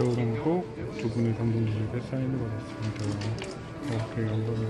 겨울왕국 두 분의 감독님에게 사인을 받았습니다. 오케이, 영광을.